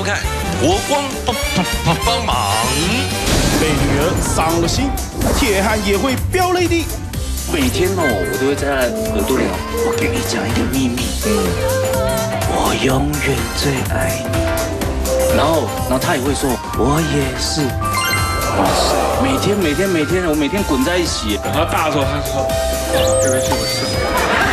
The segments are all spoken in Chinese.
欢迎收看《国光帮帮帮忙》。被女儿伤了心，铁汉也会飙泪的。每天哦，我都会在他耳朵里，我给你讲一个秘密，嗯我永远最爱你。然后，然后他也会说，我也是。哇塞，每天每天每天，我每天滚在一起。他大的时候，他说，对不起，我是。现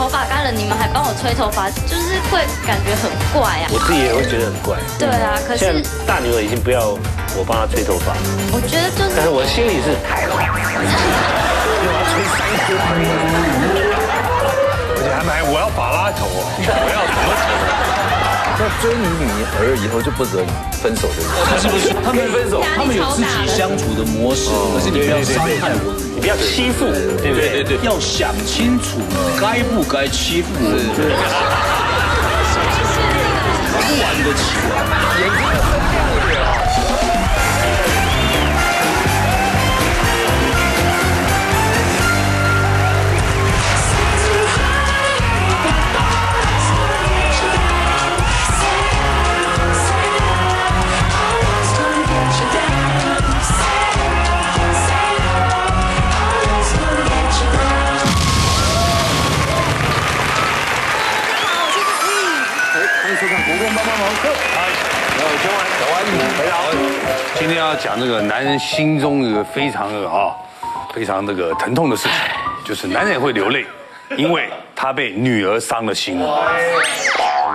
头发干了，你们还帮我吹头发，就是会感觉很怪啊。我自己也会觉得很怪。对啊，可是大女儿已经不要我帮她吹头发，我觉得就是但是我心里是还好，因为我要吹三颗，而且还买我要法拉头哦，我要什么头？那追你女儿以后就不准分手，对不对？是不是？他们分手，他们有自己相处的模式，可是你不要伤害我，你不要欺负，对不对？对对，要想清楚该不该欺负玩，不玩得起啊。天要讲这个男人心中一个非常的啊，非常这个疼痛的事情，就是男人也会流泪，因为他被女儿伤了心。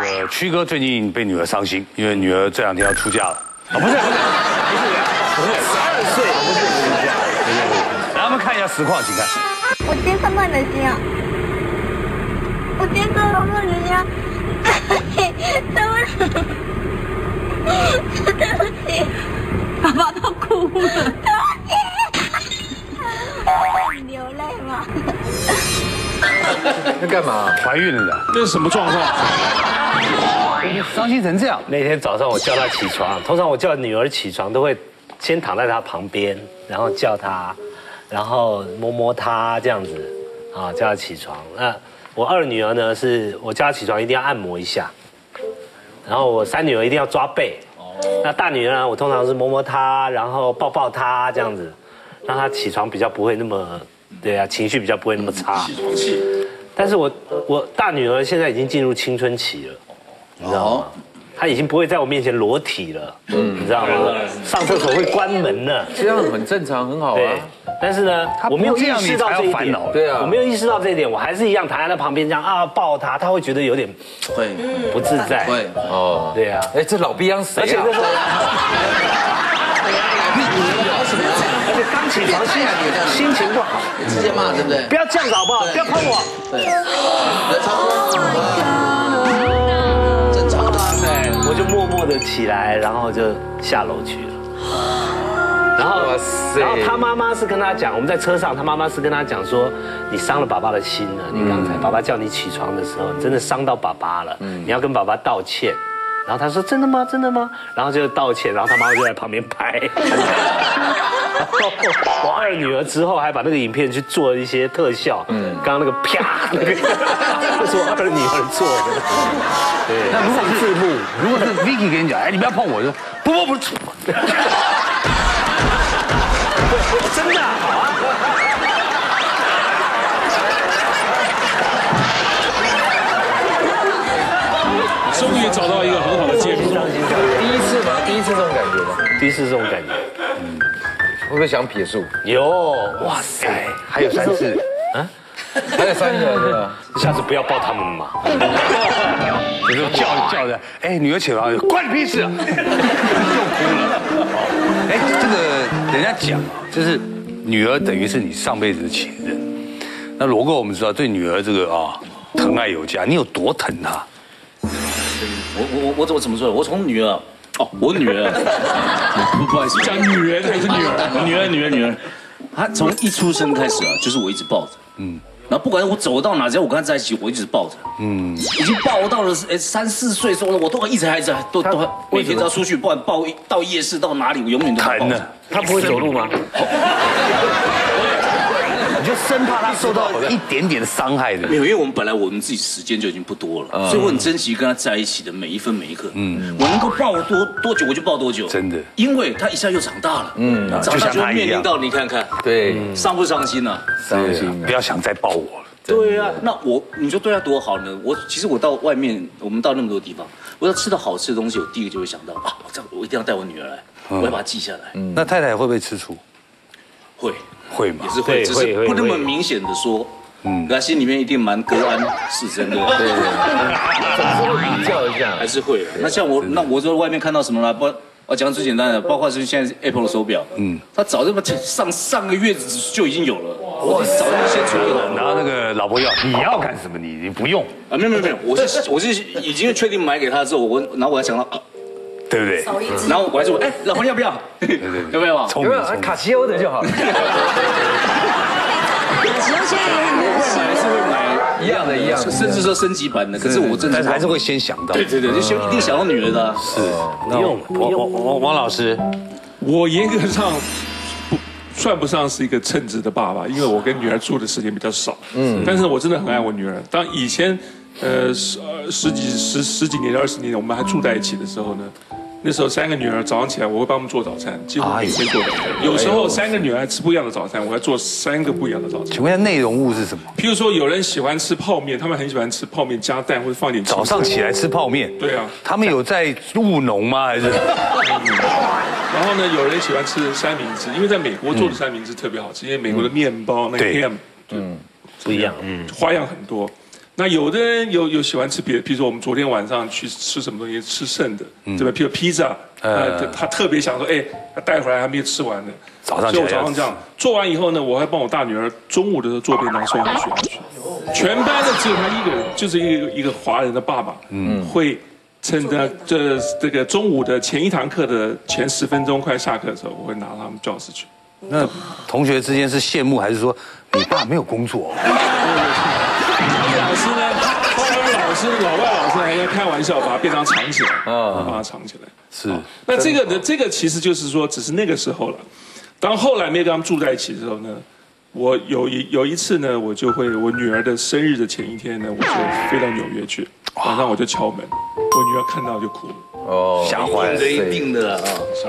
这个曲哥最近被女儿伤心，因为女儿这两天要出嫁了。啊，不是，不是，不是，十二岁，不是出嫁。来，我们看一下实况，请看。我今天伤到你的心啊！我今天伤到你的心啊！对不起，对不起，爸爸都哭了，你流泪吗？那 干嘛？怀孕了的，这是什么状况？伤心成这样。那天早上我叫她起床，通常我叫女儿起床都会先躺在她旁边，然后叫她，然后摸摸她这样子，啊，叫她起床。那我二女儿呢，是我叫她起床一定要按摩一下，然后我三女儿一定要抓背。那大女儿呢，我通常是摸摸她，然后抱抱她这样子，让她起床比较不会那么，对啊，情绪比较不会那么差。起床气。但是我我大女儿现在已经进入青春期了，你知道吗？她已经不会在我面前裸体了，嗯，你知道吗？上厕所会关门了，这样很正常，很好啊。。但是呢，我没有意识到这一点，对啊。我没有意识到这一点，我还是一样躺在他旁边这样啊抱他，他会觉得有点会。不自在，会，哦，对啊。哎，这老逼样谁啊而且那？时候，而且刚起床心心情不好，直接骂对不对？不要这样子好不好？不要碰我。对，就起来，然后就下楼去了。然后然后他妈妈是跟他讲，我们在车上，他妈妈是跟他讲说，你伤了爸爸的心了。你刚才爸爸叫你起床的时候，你真的伤到爸爸了，你要跟爸爸道歉。然后他说真的吗？真的吗？然后就道歉，然后他妈妈就在旁边拍。然后我二女儿之后还把那个影片去做了一些特效，嗯，刚刚那个啪，那个那是我二女儿做的，对，那如果是字幕，如果是 Vicky 跟你讲，哎，你不要碰我，就不不不，真的啊。找到一个很好的借口。第一次吗？第一次这种感觉吗？第一次这种感觉，嗯会不会想撇树？有哇塞，还有三次，还有三次，对吧？下次不要抱他们嘛。有时候叫叫的，哎，女儿起床，关你屁事啊，又哭了。哦，哎，这个人家讲，就是女儿等于是你上辈子的情人。那罗哥，我们知道对女儿这个啊，疼爱有加，你有多疼她？我我我我怎么说？我从女儿，哦，我女儿，不不好意思，讲女人还是 女儿？女儿女儿女儿，她从一出生开始啊，就是我一直抱着，嗯，然后不管我走到哪，只要我跟她在一起，我一直抱着，嗯，已经抱到了哎三四岁的时候，我都还一直还在，都都还每天都要出去，不管抱到夜市到哪里，我永远都要抱着疼呢。他不会走路吗？生怕他受到一点点的伤害的没。有，因为我们本来我们自己时间就已经不多了，所以我很珍惜跟他在一起的每一分每一刻。嗯，我能够抱多多久我就抱多久，真的因为他一下又长大了，嗯，长就大就面临到你看看，对，伤不伤心呢？伤心不要想再抱我了。对啊，那我你说对他多好呢？我其实我到外面，我们到那么多地方，我要吃到好吃的东西，我第一个就会想到啊，我这样我一定要带我女儿来，我要把它记下来。那太太会不会吃醋？会会吗也？是会，对只是不那么明显的说，嗯，他心里面一定蛮隔安是真的，对 总是会比较一下还。是会。那像我，那我在外面看到什么了？不，我讲最简单的，包括是现在 Apple 的手表，嗯，他早这么上上个月就已经有了，我早就先处理好了。然后那个老婆要你要干什么？你你不用，啊，没有没有没有，我是 我是已经确定买给他之后，我然后我还想到，啊对不对？然后我还说，哎，老婆要不要？要不要？聪明聪明。卡西欧的就好了，其实现在也很流行还是会买一样的，一样的。甚至说升级版的，可是我真的还是会先想到。对对对，就先一定想到女儿的啊。是。那王王王王老师，我严格上不算不上是一个称职的爸爸，因为我跟女儿住的时间比较少。嗯，但是我真的很爱我女儿。当以前，呃十呃十几十十几年、二十年，我们还住在一起的时候呢，那时候三个女儿早上起来，我会帮她们做早餐，几乎每天做早餐。有时候三个女儿吃不一样的早餐，我要做三个不一样的早餐。请问一下内容物是什么？譬如说，有人喜欢吃泡面，他们很喜欢吃泡面加蛋或者放点早上起来吃泡面。对啊他们有在务农吗？还是？然后呢，有人喜欢吃三明治，因为在美国做的三明治特别好吃，因为美国的面包那个对 ham 不一样，嗯，花样很多。那有的人有有喜欢吃别的，譬如说我们昨天晚上去吃什么东西吃剩的，对吧？比如披萨，呃，他他特别想说，哎，他带回来还没有吃完呢，早上所以我早上这样做完以后呢，我还帮我大女儿中午的时候做便当送回去。全班的只有他一个人，就是一个一个华人的爸爸，嗯，会趁着这这个中午的前一堂课的前十分钟快下课的时候，我会拿到他们教室去。那同学之间是羡慕，还是说你爸没有工作？老师呢，包括老师老外老师还在开玩笑，把它变成藏起来，嗯把它藏起来。是那这个呢，这个其实就是说，只是那个时候了。当后来没有跟他们住在一起的时候呢，我有一有一次呢，我就会我女儿的生日的前一天呢，我就飞到纽约去，晚上我就敲门，我女儿看到就哭了。哦，吓坏了。一定的啊，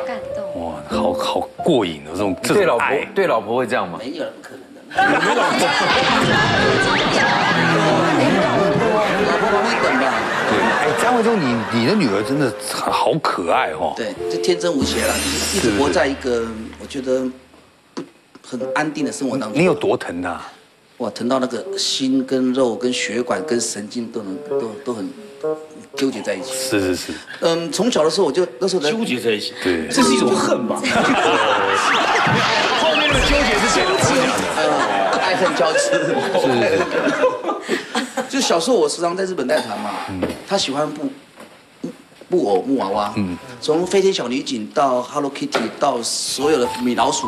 感动。哇，好好过瘾的这种这对老婆。对老婆会这样吗？没有不可能的。没老婆，老婆帮你等吧。哎，张伟忠，你你的女儿真的好可爱哦。对，就天真无邪了，一直活在一个我觉得不很安定的生活当中。你有多疼她？哇，疼到那个心跟肉跟血管跟神经都能都都很纠结在一起。是是是，嗯，从小的时候我就那时候纠结在一起，对。这是一种恨吧？后面那个纠结是谁的？呃爱恨交织。就小时候我时常在日本带团嘛，他喜欢布布偶木娃娃，从飞天小女警到 Hello Kitty 到所有的米老鼠。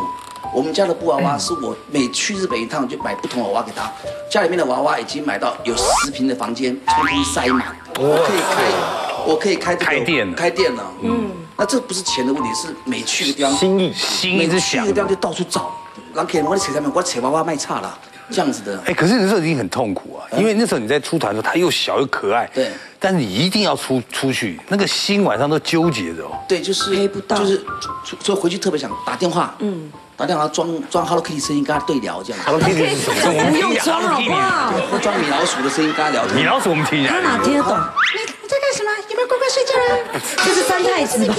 我们家的布娃娃是我每去日本一趟就买不同的娃娃给他，家里面的娃娃已经买到有十平的房间，通通塞满，我可以开，我可以开这个开店了开店了，嗯，那这不是钱的问题，是每去一个地方心意心一直想每去一个。地方就到处找，然后给我的扯上面，我扯娃娃卖差了，这样子的。哎，可是那时候已经很痛苦啊，因为那时候你在出团的时候，他又小又可爱，对但是你一定要出出去，那个心晚上都纠结着哦。对，就是陪不到就是所所以回去特别想打电话，嗯，打电话装装 Hello Kitty 声音跟他对聊这样，Hello Kitty 是什么？我们不用听一下装好不好？或装米老鼠的声音跟他聊天。米老鼠我们听一下他。哪听得懂？你你在干什么？有没有乖乖睡觉啊？这是三太子吧？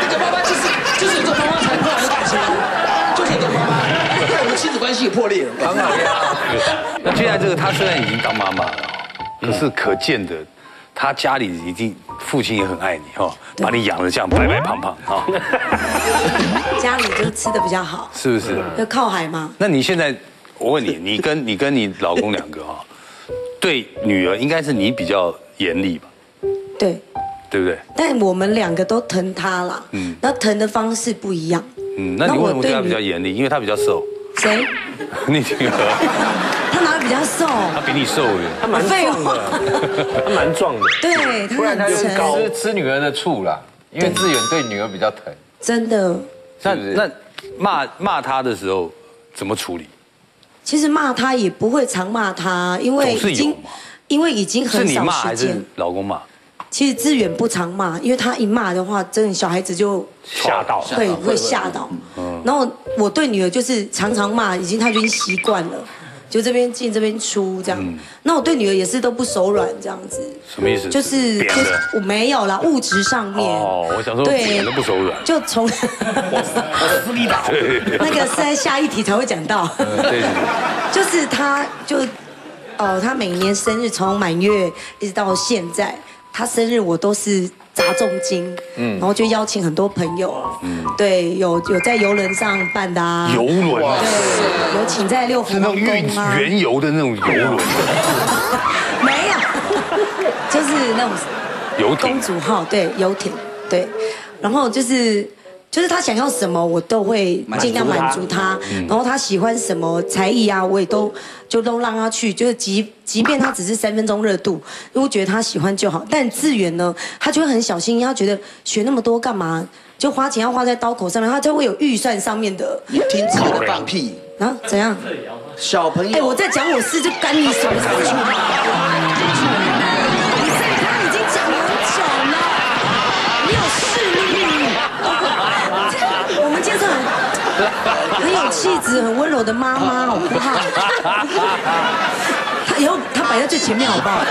那个妈妈就是就是有这种妈妈才能好的感情，子关系也破裂了。很好呀。那接下来这个，她虽然已经当妈妈了，可是可见的，她家里一定父亲也很爱你哈，把你养的这样白白胖胖哈，家里就吃的比较好，是不是？要靠海嘛。那你现在，我问你，你跟 你跟你老公两个哈，对女儿应该是你比较严厉吧，对，对不对？但我们两个都疼她啦，嗯嗯，那疼的方式不一样。嗯，那你为什么对她比较你严厉？因为她比较瘦，谁？你女儿 他哪会比较瘦？他比你瘦一点。他蛮壮的，他蛮壮的。对，他不然他就是吃吃女儿的醋啦，因为志远对女儿比较疼。真的。那那骂骂他的时候，怎么处理？其实骂他也不会常骂他，因为已经因为已经很是你很少骂还是时间。老公骂？其实志远不常骂，因为他一骂的话，真的小孩子就吓到对，会吓到。嗯然后我对女儿就是常常骂，已经她就已经习惯了，就这边进这边出这样。那我对女儿也是都不手软这样子，什么意思？就是。就是我没有啦，物质上面。哦，我想说对扁的不手软。就从私密达。对那个是在下一题才会讲到。对。就是他就哦，他每年生日从满月一直到现在，他生日我都是砸重金，嗯，然后就邀请很多朋友，嗯，对，有有在游轮上办的啊，游轮对，有请在六福是那种原油的那种游轮，没有，就是那种游艇。公主号，对，游艇，对，然后就是。就是他想要什么，我都会尽量满足他。然后他喜欢什么才艺啊，我也都就都让他去。就是即即便他只是三分钟热度，如果觉得他喜欢就好。但志远呢，他就会很小心他觉得学那么多干嘛？就花钱要花在刀口上面，他就会有预算上面的。你停止你的放屁！啊？怎样？小朋友，哎，我在讲我事，就干你什么事？你在他已经讲很久了，你有势力。我们今天是很 很有气质、很温柔的妈妈，好不好？他以后他摆在最前面，好不好？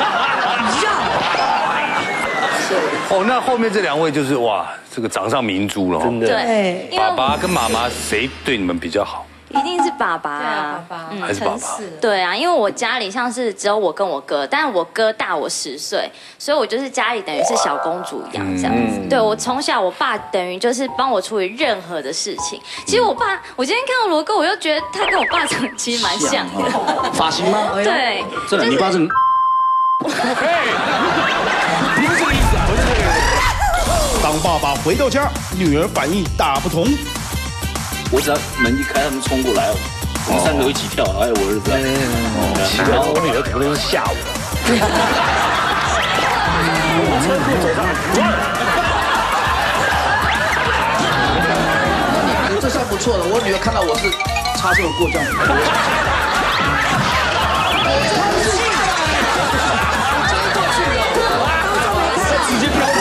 哦，那后面这两位就是哇，这个掌上明珠了，真的对爸爸跟妈妈谁对你们比较好？一定是爸爸啊，爸爸还是爸爸？对啊，因为我家里像是只有我跟我哥，但我哥大我十岁，所以我就是家里等于是小公主一样这样子。对我从小，我爸等于就是帮我处理任何的事情。其实我爸，我今天看到罗哥，我又觉得他跟我爸长得其实蛮像的。发型吗？对，真的，你爸是。不是这个意思啊，不是这个意思。当爸爸回到家，女儿反应大不同。我只要门一开，他们冲过来，我们三个一起跳，还有我儿子。然后我女儿可能是吓我。我车库走这算不错的，我女儿看到我是擦身而过这样。直接飙走。